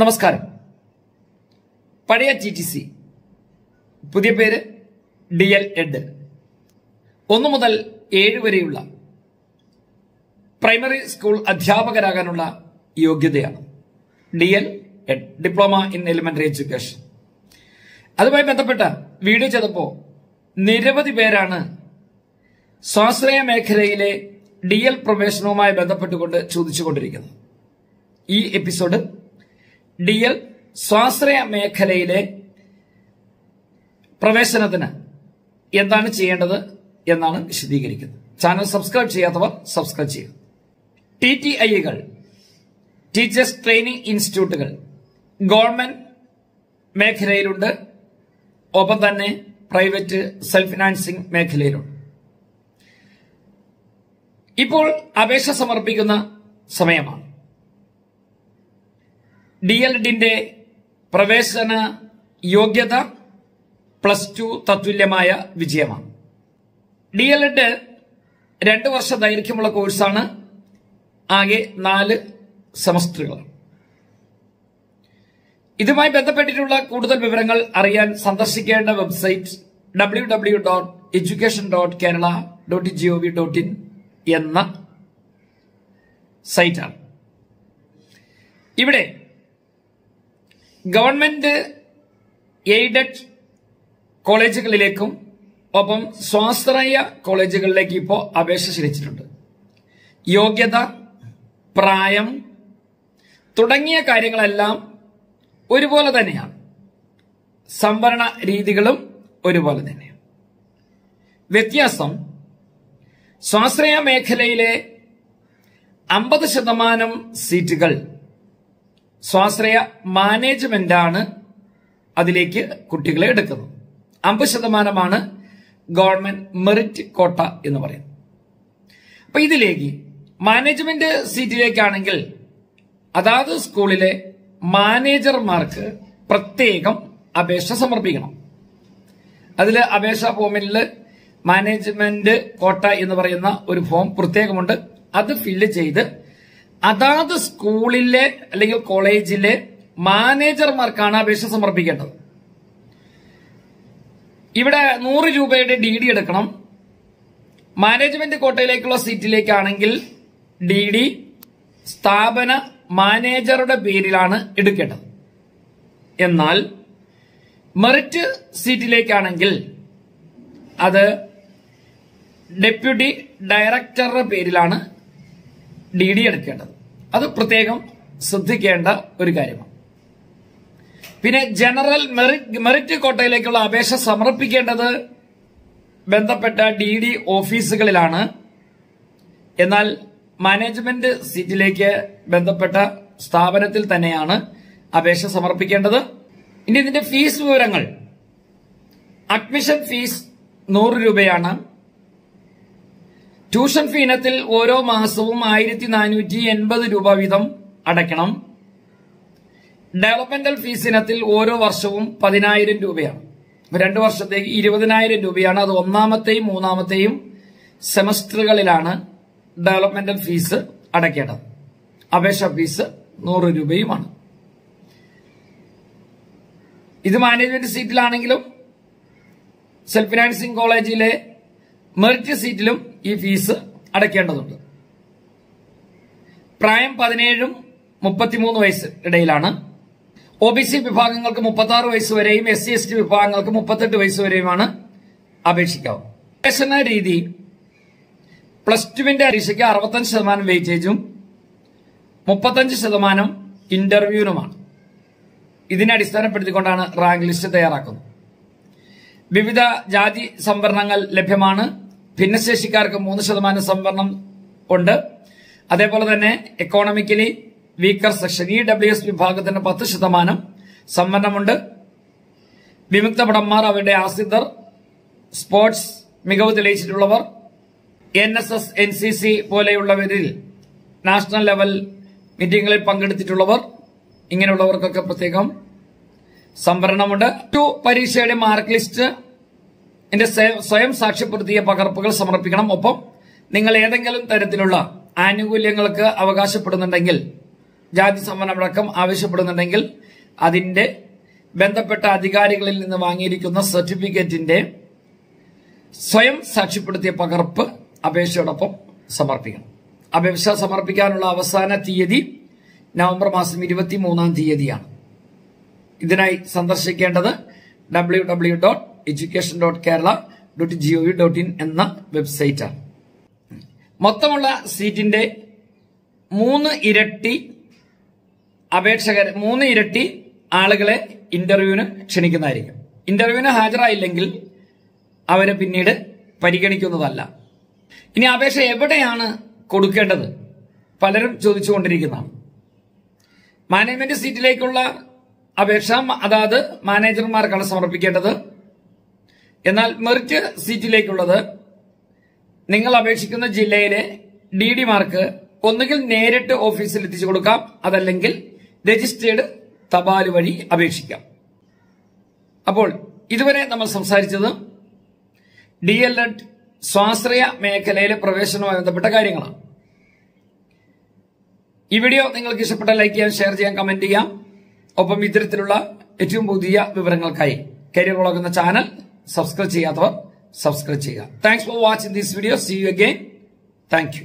നമസ്കാരം പഴയ T T C പുതിയ പേര് ഡി എൽ എഡ് ഒന്നു മുതൽ ഏഴ് വരെയുള്ള പ്രൈമറി സ്കൂൾ അധ്യാപകരാകാനുള്ള യോഗ്യതയാണ് D L Ed diploma in elementary education അതുമായി ബന്ധപ്പെട്ട വീഡിയോ ചെയ്തപ്പോൾ നിരവധി പേരാണ് സ്വാശ്രയ മേഖലയിലെ ഡി എൽ പ്രൊഫഷനുമായി ബന്ധപ്പെട്ടുകൊണ്ട് ചോദിച്ചുകൊണ്ടിരിക്കുന്നത് ഈ എപ്പിസോഡ് ഡി എൽ സ്വാശ്രയ മേഖലയിലെ പ്രവേശനത്തിന് എന്താണ് ചെയ്യേണ്ടത് എന്നാണ് വിശദീകരിക്കുന്നത് ചാനൽ സബ്സ്ക്രൈബ് ചെയ്യാത്തവർ സബ്സ്ക്രൈബ് ചെയ്യുക ടി ടി ഐകൾ ടീച്ചേഴ്സ് ട്രെയിനിങ് ഇൻസ്റ്റിറ്റ്യൂട്ടുകൾ ഗവൺമെന്റ് മേഖലയിലുണ്ട് ഒപ്പം തന്നെ പ്രൈവറ്റ് സെൽഫ് ഫിനാൻസിംഗ് മേഖലയിലുണ്ട് ഇപ്പോൾ അപേക്ഷ സമർപ്പിക്കുന്ന സമയമാണ് ഡി എൽ ഡിന്റെ പ്രവേശന യോഗ്യത പ്ലസ് ടു തത്തുല്യമായ വിജയമാണ് ഡി എൽ എഡ് രണ്ട് വർഷ ദൈർഘ്യമുള്ള കോഴ്സാണ് ആകെ നാല് സെമസ്റ്ററുകൾ ഇതുമായി ബന്ധപ്പെട്ടിട്ടുള്ള കൂടുതൽ വിവരങ്ങൾ അറിയാൻ സന്ദർശിക്കേണ്ട website W W dot education dot Kerala dot G O V dot in എന്ന സൈറ്റാണ് ഇവിടെ ഗവൺമെന്റ് എയ്ഡഡ് കോളേജുകളിലേക്കും ഒപ്പം സ്വാശ്രയ കോളേജുകളിലേക്ക് ഇപ്പോൾ അപേക്ഷ ക്ഷണിച്ചിട്ടുണ്ട് യോഗ്യത പ്രായം തുടങ്ങിയ കാര്യങ്ങളെല്ലാം ഒരുപോലെ തന്നെയാണ് സംവരണ രീതികളും ഒരുപോലെ തന്നെയാണ് വ്യത്യാസം സ്വാശ്രയ മേഖലയിലെ അമ്പത് ശതമാനം സീറ്റുകൾ സ്വാശ്രയ മാനേജ്മെന്റാണ് അതിലേക്ക് കുട്ടികളെ എടുക്കുന്നത് അമ്പത് ശതമാനമാണ് ഗവൺമെന്റ് മെറിറ്റ് കോട്ട എന്ന് പറയുന്നത് അപ്പൊ ഇതിലേക്ക് മാനേജ്മെന്റ് സീറ്റിലേക്കാണെങ്കിൽ അതാത് സ്കൂളിലെ മാനേജർമാർക്ക് പ്രത്യേകം അപേക്ഷ സമർപ്പിക്കണം അതിൽ അപേക്ഷാ ഫോമിൽ മാനേജ്മെന്റ് കോട്ട എന്ന് പറയുന്ന ഒരു ഫോം പ്രത്യേകമുണ്ട് അത് ഫില്ല് ചെയ്ത് അതാത് സ്കൂളിലെ അല്ലെങ്കിൽ കോളേജിലെ മാനേജർമാർക്കാണ് അപേക്ഷ സമർപ്പിക്കേണ്ടത് ഇവിടെ നൂറ് രൂപയുടെ ഡി ഡി എടുക്കണം മാനേജ്മെന്റ് കോട്ടയിലേക്കുള്ള സീറ്റിലേക്കാണെങ്കിൽ ഡി ഡി സ്ഥാപന മാനേജറുടെ പേരിലാണ് എടുക്കേണ്ടത് എന്നാൽ മെറിറ്റ് സീറ്റിലേക്കാണെങ്കിൽ അത് ഡെപ്യൂട്ടി ഡയറക്ടറുടെ പേരിലാണ് ഡി ഡി എടുക്കേണ്ടത് അത് പ്രത്യേകം ശ്രദ്ധിക്കേണ്ട ഒരു കാര്യമാണ് പിന്നെ ജനറൽ മെറിറ്റ് മെറിറ്റ് കോട്ടയിലേക്കുള്ള അപേക്ഷ സമർപ്പിക്കേണ്ടത് ബന്ധപ്പെട്ട ഡി ഡി ഓഫീസുകളിലാണ് എന്നാൽ മാനേജ്മെന്റ് സീറ്റിലേക്ക് ബന്ധപ്പെട്ട സ്ഥാപനത്തിൽ തന്നെയാണ് അപേക്ഷ സമർപ്പിക്കേണ്ടത് ഇനി ഇതിന്റെ ഫീസ് വിവരങ്ങൾ അഡ്മിഷൻ ഫീസ് നൂറ് രൂപയാണ് ട്യൂഷൻ ഫീ ഇനത്തിൽ ഓരോ മാസവും ആയിരത്തി നാനൂറ്റി എൺപത് രൂപ വീതം അടയ്ക്കണം ഡെവലപ്മെന്റൽ ഫീസ് ഇനത്തിൽ ഓരോ വർഷവും പതിനായിരം രൂപയാണ് രണ്ടു വർഷത്തേക്ക് ഇരുപതിനായിരം രൂപയാണ് അത് ഒന്നാമത്തെയും മൂന്നാമത്തെയും സെമസ്റ്ററുകളിലാണ് ഡെവലപ്മെന്റൽ ഫീസ് അടയ്ക്കേണ്ടത് അപേക്ഷ ഫീസ് നൂറ് രൂപയുമാണ് ഇത് മാനേജ്മെന്റ് സീറ്റിലാണെങ്കിലും സെൽഫ് ഫിനാൻസിംഗ് കോളേജിലെ മെറിറ്റ് സീറ്റിലും ഈ ഫീസ് അടയ്ക്കേണ്ടതുണ്ട് പ്രായം പതിനേഴും മുപ്പത്തിമൂന്ന് വയസ്സ് ഇടയിലാണ് ഒ ബി സി വിഭാഗങ്ങൾക്ക് മുപ്പത്തി വയസ്സ് വരെയും എസ് സി എസ് ടി വിഭാഗങ്ങൾക്ക് മുപ്പത്തെട്ട് വയസ്സ് വരെയുമാണ് അപേക്ഷിക്കാവ് പ്രവേശന രീതി പ്ലസ് ടുവിന്റെ പരീക്ഷയ്ക്ക് അറുപത്തഞ്ച് ശതമാനം വെയിറ്റേജും മുപ്പത്തഞ്ച് ശതമാനം ഇന്റർവ്യൂവിനുമാണ് ഇതിനെ അടിസ്ഥാനപ്പെടുത്തിക്കൊണ്ടാണ് റാങ്ക് ലിസ്റ്റ് തയ്യാറാക്കുന്നത് വിവിധ ജാതി സംവരണങ്ങൾ ലഭ്യമാണ് ഭിന്നശേഷിക്കാർക്ക് മൂന്ന് ശതമാനം സംവരണം ഉണ്ട് അതേപോലെ തന്നെ economically weaker section E W S വിഭാഗത്തിന് പത്ത് ശതമാനം സംവരണമുണ്ട് വിമുക്ത ഭടന്മാർ അവരുടെ ആശ്രിതർ സ്പോർട്സ് മികവ് തെളിയിച്ചിട്ടുള്ളവർ N S S N C C പോലെയുള്ളവരിൽ national level മീറ്റിംഗുകളിൽ പങ്കെടുത്തിട്ടുള്ളവർ ഇങ്ങനെയുള്ളവർക്കൊക്കെ പ്രത്യേകം സംവരണമുണ്ട് ടു പരീക്ഷയുടെ മാർക്ക് ലിസ്റ്റ് എന്റെ സ്വയം സാക്ഷ്യപ്പെടുത്തിയ പകർപ്പുകൾ സമർപ്പിക്കണം ഒപ്പം നിങ്ങൾ ഏതെങ്കിലും തരത്തിലുള്ള ആനുകൂല്യങ്ങൾക്ക് അവകാശപ്പെടുന്നുണ്ടെങ്കിൽ ജാതി സമ്മാനമടക്കം ആവശ്യപ്പെടുന്നുണ്ടെങ്കിൽ അതിന്റെ ബന്ധപ്പെട്ട അധികാരികളിൽ നിന്ന് വാങ്ങിയിരിക്കുന്ന സർട്ടിഫിക്കറ്റിന്റെ സ്വയം സാക്ഷ്യപ്പെടുത്തിയ പകർപ്പ് അപേക്ഷയോടൊപ്പം സമർപ്പിക്കണം അപേക്ഷ സമർപ്പിക്കാനുള്ള അവസാന തീയതി നവംബർ മാസം ഇരുപത്തി മൂന്നാം തീയതിയാണ് ഇതിനായി സന്ദർശിക്കേണ്ടത് W W dot education dot Kerala dot G O V dot in എന്ന വെബ്സൈറ്റാണ് മൊത്തമുള്ള സീറ്റിന്റെ മൂന്ന് ഇരട്ടി അപേക്ഷകർ മൂന്ന് ഇരട്ടി ആളുകളെ ഇന്റർവ്യൂവിന് ക്ഷണിക്കുന്നതായിരിക്കും ഇന്റർവ്യൂവിന് ഹാജരായില്ലെങ്കിൽ അവരെ പിന്നീട് പരിഗണിക്കുന്നതല്ല ഇനി അപേക്ഷ എവിടെയാണ് കൊടുക്കേണ്ടത് പലരും ചോദിച്ചുകൊണ്ടിരിക്കുന്നതാണ് മാനേജ്മെന്റ് സീറ്റിലേക്കുള്ള അപേക്ഷ അതാത് മാനേജർമാർക്കാണ് സമർപ്പിക്കേണ്ടത് എന്നാൽ മെറിറ്റ് സീറ്റിലേക്കുള്ളത് നിങ്ങൾ അപേക്ഷിക്കുന്ന ജില്ലയിലെ ഡി ഡി മാർക്ക് ഒന്നുകിൽ നേരിട്ട് ഓഫീസിൽ എത്തിച്ചു കൊടുക്കാം അതല്ലെങ്കിൽ രജിസ്റ്റേർഡ് തപാൽ വഴി അപേക്ഷിക്കാം അപ്പോൾ ഇതുവരെ നമ്മൾ സംസാരിച്ചത് ഡി എൽ എഡ് സ്വാശ്രയ മേഖലയിലെ പ്രവേശനവുമായി ബന്ധപ്പെട്ട കാര്യങ്ങളാണ് ഈ വീഡിയോ നിങ്ങൾക്ക് ഇഷ്ടപ്പെട്ട ലൈക്ക് ചെയ്യാം ഷെയർ ചെയ്യാം കമന്റ് ചെയ്യാം ഒപ്പം ഇത്തരത്തിലുള്ള ഏറ്റവും പുതിയ വിവരങ്ങൾക്കായി കരിയർ വ്ളോഗ് എന്ന ചാനൽ Subscribe ചെയ്യാത്തവർ subscribe ചെയ്യുക. Thanks for watching this video. See you again. Thank you.